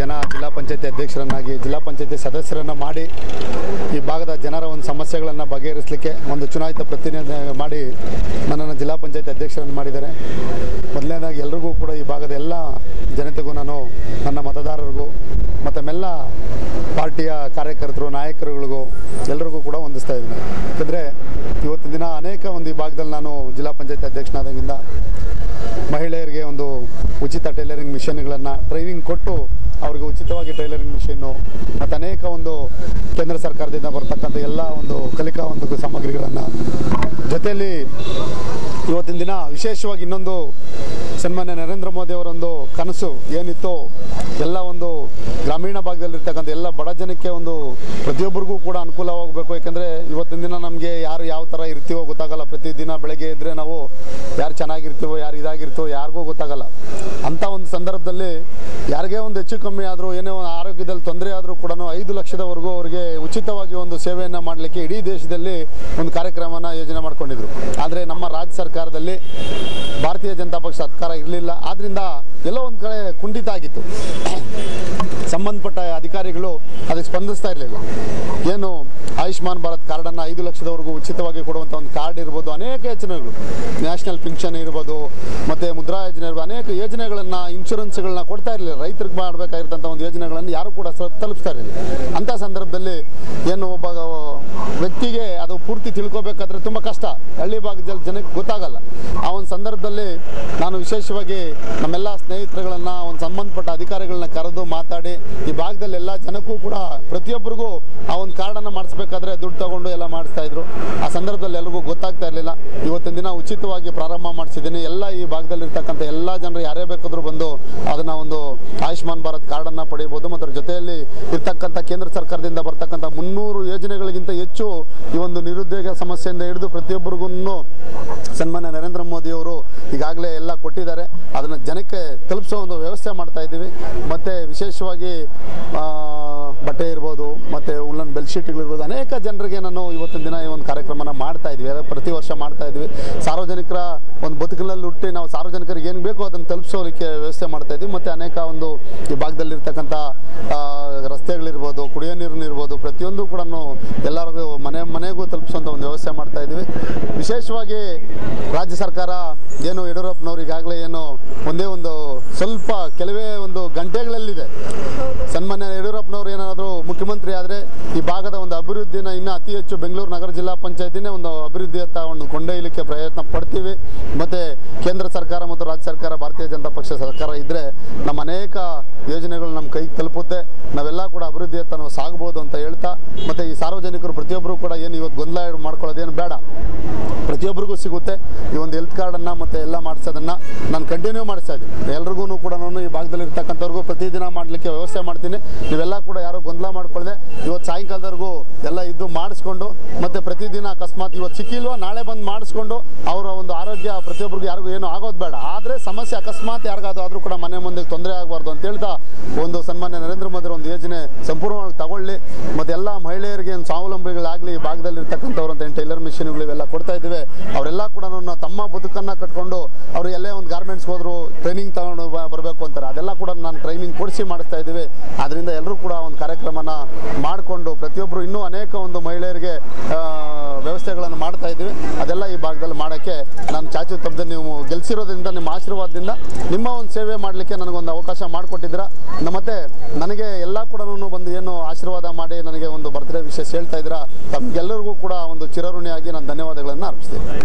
ಜನ ಜಿಲ್ಲಾ ಪಂಚಾಯತಿ ಅಧ್ಯಕ್ಷರನ್ನಾಗಿ, ಜಿಲ್ಲಾ ಪಂಚಾಯತಿ ಸದಸ್ಯರನ್ನು ಮಾಡಿ ಈ ಭಾಗದ ಜನರ ಒಂದು ಸಮಸ್ಯೆಗಳನ್ನು ಬಗೆಹರಿಸಲಿಕ್ಕೆ ಒಂದು ಚುನಾಯಿತ ಪ್ರತಿನಿಧಿ ಮಾಡಿ ನನ್ನನ್ನು ಜಿಲ್ಲಾ ಪಂಚಾಯತಿ ಅಧ್ಯಕ್ಷರನ್ನು ಮಾಡಿದ್ದಾರೆ. ಮೊದಲನೇದಾಗಿ ಎಲ್ರಿಗೂ ಕೂಡ ಈ ಭಾಗದ ಎಲ್ಲ ಜನತೆಗೂ ನಾನು, ನನ್ನ ಮತದಾರರಿಗೂ, ಮತ್ತು ಮೆಲ್ಲ ಪಾರ್ಟಿಯ ಕಾರ್ಯಕರ್ತರು, ನಾಯಕರುಗಳಿಗೂ ಎಲ್ರಿಗೂ ಕೂಡ ಹೊಂದಿಸ್ತಾ ಇದ್ದೀನಿ. ಯಾಕಂದರೆ ಇವತ್ತಿನ ದಿನ ಅನೇಕ ಒಂದು ಈ ಭಾಗದಲ್ಲಿ ನಾನು ಜಿಲ್ಲಾ ಪಂಚಾಯತಿ ಅಧ್ಯಕ್ಷನಾದಾಗಿಂದ ಮಹಿಳೆಯರಿಗೆ ಒಂದು ಉಚಿತ ಟೈಲರಿಂಗ್ ಮಿಷನ್ಗಳನ್ನು ಟ್ರೈನಿಂಗ್ ಕೊಟ್ಟು ಅವ್ರಿಗೆ ಉಚಿತವಾಗಿ ಟೈಲರಿಂಗ್ ಮಿಷನ್ನು ಮತ್ತು ಅನೇಕ ಒಂದು ಕೇಂದ್ರ ಸರ್ಕಾರದಿಂದ ಬರ್ತಕ್ಕಂಥ ಎಲ್ಲ ಒಂದು ಕಲಿಕಾ ಒಂದು ಸಾಮಗ್ರಿಗಳನ್ನು ಜೊತೆಯಲ್ಲಿ ಇವತ್ತಿನ ದಿನ ವಿಶೇಷವಾಗಿ ಇನ್ನೊಂದು ಸನ್ಮಾನ್ಯ ನರೇಂದ್ರ ಮೋದಿ ಅವರೊಂದು ಕನಸು ಏನಿತ್ತು, ಎಲ್ಲ ಒಂದು ಗ್ರಾಮೀಣ ಭಾಗದಲ್ಲಿರ್ತಕ್ಕಂಥ ಎಲ್ಲ ಬಡ ಜನಕ್ಕೆ ಒಂದು ಪ್ರತಿಯೊಬ್ಬರಿಗೂ ಕೂಡ ಅನುಕೂಲವಾಗಬೇಕು. ಯಾಕಂದರೆ ಇವತ್ತಿನ ದಿನ ನಮಗೆ ಯಾರು ಯಾವ ಥರ ಇರ್ತೀವೋ ಗೊತ್ತಾಗಲ್ಲ. ಪ್ರತಿದಿನ ಬೆಳಗ್ಗೆ ಇದ್ದರೆ ನಾವು ಯಾರು ಚೆನ್ನಾಗಿರ್ತೀವೋ, ಯಾರು ಇದಾಗಿರ್ತೀವೋ ಯಾರಿಗೂ ಗೊತ್ತಾಗಲ್ಲ. ಅಂಥ ಒಂದು ಸಂದರ್ಭದಲ್ಲಿ ಯಾರಿಗೆ ಒಂದು ಹೆಚ್ಚು ಕಮ್ಮಿ ಆದರೂ, ಏನೇ ಒಂದು ಆರೋಗ್ಯದಲ್ಲಿ ತೊಂದರೆ ಆದರೂ ಕೂಡ ಐದು ಲಕ್ಷದವರೆಗೂ ಅವರಿಗೆ ಉಚಿತವಾಗಿ ಒಂದು ಸೇವೆಯನ್ನು ಮಾಡಲಿಕ್ಕೆ ಇಡೀ ದೇಶದಲ್ಲಿ ಒಂದು ಕಾರ್ಯಕ್ರಮನ ಯೋಜನೆ ಮಾಡ್ಕೊಂಡಿದ್ರು. ಆದರೆ ನಮ್ಮ ರಾಜ್ಯ ಸರ್ಕಾರದಲ್ಲಿ ಭಾರತೀಯ ಜನತಾ ಪಕ್ಷ ಸರ್ಕಾರ ಇರಲಿಲ್ಲ. ಆದ್ದರಿಂದ ಎಲ್ಲೋ ಒಂದು ಕಡೆ ಕುಂಠಿತ ಆಗಿತ್ತು ಸಂಬಂಧಪಟ್ಟ ಅಧಿಕಾರಿಗಳು ಅದಕ್ಕೆ ಸ್ಪಂದಿಸ್ತಾ ಇರಲಿಲ್ಲ. ಏನು ಆಯುಷ್ಮಾನ್ ಭಾರತ್ ಕಾರ್ಡನ್ನು ಐದು ಲಕ್ಷದವರೆಗೂ ಉಚಿತವಾಗಿ ಕೊಡುವಂಥ ಒಂದು ಕಾರ್ಡ್ ಇರ್ಬೋದು, ಅನೇಕ ಯೋಜನೆಗಳು. ನ್ಯಾಷನಲ್ ಪಿಂಕ್ಷನ್ ಇರ್ಬೋದು, ಮತ್ತು ಮುದ್ರಾ ಯೋಜನೆ ಇರ್ಬೋದು, ಅನೇಕ ಯೋಜನೆಗಳನ್ನು, ಇನ್ಶೂರೆನ್ಸ್ಗಳನ್ನ ಕೊಡ್ತಾ ಇರಲಿಲ್ಲ. ರೈತರಿಗೆ ಮಾಡಬೇಕಾಗಿರ್ತಂಥ ಒಂದು ಯೋಜನೆಗಳನ್ನು ಯಾರು ಕೂಡ ತಲುಪಿಸ್ತಾ ಇರಲಿಲ್ಲ. ಅಂಥ ಸಂದರ್ಭದಲ್ಲಿ ಏನು ಒಬ್ಬ ವ್ಯಕ್ತಿಗೆ ಅದು ಪೂರ್ತಿ ತಿಳ್ಕೊಬೇಕಾದ್ರೆ ತುಂಬ ಕಷ್ಟ. ಹಳ್ಳಿ ಭಾಗದಲ್ಲಿ ಜನಕ್ಕೆ ಗೊತ್ತಾಗಲ್ಲ. ಆ ಒಂದು ಸಂದರ್ಭದಲ್ಲಿ ನಾನು ವಿಶೇಷವಾಗಿ ನಮ್ಮೆಲ್ಲ ಸ್ನೇಹಿತರುಗಳನ್ನು, ಒಂದು ಸಂಬಂಧಪಟ್ಟ ಅಧಿಕಾರಿಗಳನ್ನ ಕರೆದು ಮಾತಾಡಿ, ಈ ಭಾಗದಲ್ಲಿ ಎಲ್ಲ ಜನಕ್ಕೂ ಕೂಡ ಪ್ರತಿಯೊಬ್ಬರಿಗೂ ಆ ಒಂದು ಕಾರ್ಡನ್ನು ಮಾಡಿಸ್ಬೇಕಾದ್ರೆ ದುಡ್ಡು ತಗೊಂಡು ಎಲ್ಲ ಮಾಡಿಸ್ತಾ ಇದ್ರು. ಆ ಸಂದರ್ಭದಲ್ಲಿ ಎಲ್ರಿಗೂ ಗೊತ್ತಾಗ್ತಾ ಇರಲಿಲ್ಲ. ಇವತ್ತಿನ ದಿನ ಉಚಿತವಾಗಿ ಪ್ರಾರಂಭ ಮಾಡಿಸಿದ್ದೀನಿ. ಎಲ್ಲ ಈ ಭಾಗದಲ್ಲಿರ್ತಕ್ಕಂಥ ಎಲ್ಲ ಜನರು ಯಾರೇ ಬೇಕಾದರೂ ಬಂದು ಅದನ್ನು ಒಂದು ಆಯುಷ್ಮಾನ್ ಭಾರತ್ ಕಾರ್ಡನ್ನು ಪಡೆಯಬಹುದು. ಮತ್ತು ಅದ್ರ ಜೊತೆಯಲ್ಲಿ ಇರ್ತಕ್ಕಂಥ ಕೇಂದ್ರ ಸರ್ಕಾರದಿಂದ ಬರ್ತಕ್ಕಂಥ ಮುನ್ನೂರು ಯೋಜನೆಗಳಿಗಿಂತ ಹೆಚ್ಚು ಈ ಒಂದು ನಿರುದ್ಯೋಗ ಸಮಸ್ಯೆಯಿಂದ ಹಿಡಿದು ಪ್ರತಿಯೊಬ್ಬರಿಗೂ ಸನ್ಮಾನ್ಯ ನರೇಂದ್ರ ಮೋದಿ ಅವರು ಈಗಾಗಲೇ ಎಲ್ಲ ಕೊಟ್ಟಿದ್ದಾರೆ. ಅದನ್ನು ಜನಕ್ಕೆ ತಲುಪಿಸೋ ಒಂದು ವ್ಯವಸ್ಥೆ ಮಾಡ್ತಾ ಇದ್ದೀವಿ. ಮತ್ತು ವಿಶೇಷವಾಗಿ ಬಟ್ಟೆ ಇರ್ಬೋದು, ಮತ್ತು ಉಲ್ಲನ್ ಬೆಲ್ಶೀಟ್ಗಳಿರ್ಬೋದು ಅನೇಕ ಜನರಿಗೆ ನಾನು ಇವತ್ತಿನ ದಿನ ಈ ಒಂದು ಕಾರ್ಯಕ್ರಮನ ಮಾಡ್ತಾ ಇದ್ವಿ. ಪ್ರತಿ ವರ್ಷ ಮಾಡ್ತಾ ಇದ್ವಿ. ಸಾರ್ವಜನಿಕರ ಒಂದು ಬದುಕಿನಲ್ಲಿ ಹುಟ್ಟಿ ನಾವು ಸಾರ್ವಜನಿಕರಿಗೆ ಏನು ಬೇಕೋ ಅದನ್ನು ತಲುಪಿಸೋಲಿಕ್ಕೆ ವ್ಯವಸ್ಥೆ ಮಾಡ್ತಾ ಇದ್ವಿ. ಮತ್ತು ಅನೇಕ ಒಂದು ಈ ಭಾಗದಲ್ಲಿರ್ತಕ್ಕಂಥ ರಸ್ತೆಗಳಿರ್ಬೋದು, ಕುಡಿಯೋ ನೀರಿನಿರ್ಬೋದು ಪ್ರತಿಯೊಂದು ಕೂಡ ಎಲ್ಲರಿಗೂ ಮನೆ, ಮನೆಗೂ ತಲುಪಿಸುವಂಥ ಒಂದು ವ್ಯವಸ್ಥೆ ಮಾಡ್ತಾ ಇದ್ವಿ. ವಿಶೇಷವಾಗಿ ರಾಜ್ಯ ಸರ್ಕಾರ ಏನು ಯಡಿಯೂರಪ್ಪನವ್ರು ಈಗಾಗಲೇ ಏನು ಒಂದೇ ಒಂದು ಸ್ವಲ್ಪ ಕೆಲವೇ ಒಂದು ಗಂಟೆಗಳಲ್ಲಿದೆ. ಸನ್ಮಾನ್ಯ ಯಡಿಯೂರಪ್ಪನವ್ರು ಏನಾದರೂ ಮುಖ್ಯಮಂತ್ರಿ ಆದರೆ ಈ ಭಾಗದ ಒಂದು ಅಭಿವೃದ್ಧಿನ ಇನ್ನು ಅತಿ ಹೆಚ್ಚು ಬೆಂಗಳೂರು ನಗರ ಜಿಲ್ಲಾ ಪಂಚಾಯತಿನೇ ಒಂದು ಅಭಿವೃದ್ಧಿಯತ್ತ ಒಂದು ಕೊಂಡೊಯ್ಯಲಿಕ್ಕೆ ಪ್ರಯತ್ನ ಪಡ್ತೀವಿ. ಮತ್ತು ಕೇಂದ್ರ ಸರ್ಕಾರ ಮತ್ತು ರಾಜ್ಯ ಸರ್ಕಾರ, ಭಾರತೀಯ ಜನತಾ ಪಕ್ಷ ಸರ್ಕಾರ ಇದ್ದರೆ ನಮ್ಮ ಅನೇಕ ಯೋಜನೆಗಳು ನಮ್ಮ ಕೈಗೆ ತಲುಪುತ್ತೆ. ನಾವೆಲ್ಲ ಕೂಡ ಅಭಿವೃದ್ಧಿಯತ್ತ ನಾವು ಸಾಗ್ಬೋದು ಅಂತ ಹೇಳ್ತಾ, ಮತ್ತು ಈ ಸಾರ್ವಜನಿಕರು ಪ್ರತಿಯೊಬ್ಬರು ಕೂಡ ಏನು ಇವತ್ತು ಗೊಂದಲ ಮಾಡ್ಕೊಳ್ಳೋದೇನು ಬೇಡ. ಪ್ರತಿಯೊಬ್ಬರಿಗೂ ಸಿಗುತ್ತೆ. ಈ ಒಂದು ಹೆಲ್ತ್ ಕಾರ್ಡನ್ನು ಮತ್ತು ಎಲ್ಲ ಮಾಡಿಸೋದನ್ನು ನಾನು ಕಂಟಿನ್ಯೂ ಮಾಡಿಸ್ತಾ ಇದ್ದೀನಿ. ಎಲ್ರಿಗೂ ಕೂಡ ನಾನು ಈ ಭಾಗದಲ್ಲಿ ಇರ್ತಕ್ಕಂಥವ್ರಿಗೂ ಪ್ರತಿದಿನ ಮಾಡಲಿಕ್ಕೆ ವ್ಯವಸ್ಥೆ ಮಾಡ್ತೀನಿ. ನೀವೆಲ್ಲ ಕೂಡ ಯಾರೋ ಗೊಂದಲ ಮಾಡ್ಕೊಳ್ಳದೆ ಇವತ್ತು ಸಾಯಂಕಾಲದವರೆಗೂ ಎಲ್ಲ ಇದ್ದು ಮಾಡಿಸ್ಕೊಂಡು ಮತ್ತೆ ಪ್ರತಿದಿನ ಅಕಸ್ಮಾತ್ ಇವತ್ತು ಸಿಕ್ಕಿಲ್ವಾ? ನಾಳೆ ಬಂದು ಮಾಡಿಸ್ಕೊಂಡು ಅವರ ಒಂದು ಆರೋಗ್ಯ ಪ್ರತಿಯೊಬ್ಬರಿಗೂ ಯಾರಿಗೂ ಏನು ಆಗೋದು ಬೇಡ. ಆದರೆ ಸಮಸ್ಯೆ ಅಕಸ್ಮಾತ್ ಯಾರಿಗಾದ್ರೂ ಆದರೂ ಕೂಡ ಮನೆ ಮುಂದೆ ತೊಂದರೆ ಆಗಬಾರ್ದು ಅಂತ ಹೇಳ್ತಾ ಒಂದು ಸನ್ಮಾನ್ಯ ನರೇಂದ್ರ ಮೋದಿ ಒಂದು ಯೋಜನೆ ಎಲ್ಲ ಮಹಿಳೆಯರಿಗೆ ಒಂದು ಸ್ವಾವಲಂಬಿಗಳಾಗಲಿ ಈ ಭಾಗದಲ್ಲಿ ಇರ್ತಕ್ಕಂಥವ್ರು ಅಂತ ಏನು ಟೈಲರ್ ಮಿಷಿನ್ಗಳು ಇವೆಲ್ಲ ಕೊಡ್ತಾ ಇದ್ದೀವಿ. ಅವರೆಲ್ಲ ಕೂಡ ತಮ್ಮ ಬದುಕನ್ನು ಕಟ್ಕೊಂಡು ಅವರು ಎಲ್ಲೇ ಒಂದು ಗಾರ್ಮೆಂಟ್ಸ್ಗೆ ಹೋದ್ರು ಟ್ರೈನಿಂಗ್ ತಗೊಂಡು ಬರಬೇಕು ಅಂತಾರೆ. ಅದೆಲ್ಲ ಕೂಡ ನಾನು ಟ್ರೈನಿಂಗ್ ಕೊಡಿಸಿ ಮಾಡಿಸ್ತಾ ಇದ್ದೀವಿ. ಅದರಿಂದ ಎಲ್ಲರೂ ಕೂಡ ಒಂದು ಕಾರ್ಯಕ್ರಮನ ಮಾಡಿಕೊಂಡು ಪ್ರತಿಯೊಬ್ಬರು ಇನ್ನೂ ಅನೇಕ ಒಂದು ಮಹಿಳೆಯರಿಗೆ ವ್ಯವಸ್ಥೆಗಳನ್ನು ಮಾಡ್ತಾ ಇದ್ದೀವಿ. ಅದೆಲ್ಲ ಈ ಭಾಗದಲ್ಲಿ ಮಾಡೋಕ್ಕೆ ನಾನು ಚಾಚು ತಪ್ಪದೆ ನೀವು ಗೆಲ್ಸಿರೋದ್ರಿಂದ, ನಿಮ್ಮ ಆಶೀರ್ವಾದದಿಂದ, ನಿಮ್ಮ ಒಂದು ಸೇವೆ ಮಾಡಲಿಕ್ಕೆ ನನಗೊಂದು ಅವಕಾಶ ಮಾಡಿಕೊಟ್ಟಿದ್ದೀರಾ. ಮತ್ತು ನನಗೆ ಎಲ್ಲ ಕೂಡ ಬಂದು ಏನು ಆಶೀರ್ವಾದ ಮಾಡಿ ನನಗೆ ಒಂದು ವಿಶೇಷ ಹೇಳ್ತಾ ಇದ್ದೀರಾ? ತಮಗೆಲ್ಲರಿಗೂ ಕೂಡ ಒಂದು ಚಿರಋಣಿಯಾಗಿ ನಾನು ಧನ್ಯವಾದಗಳನ್ನು ಅರ್ಪಿಸ್ತೀನಿ.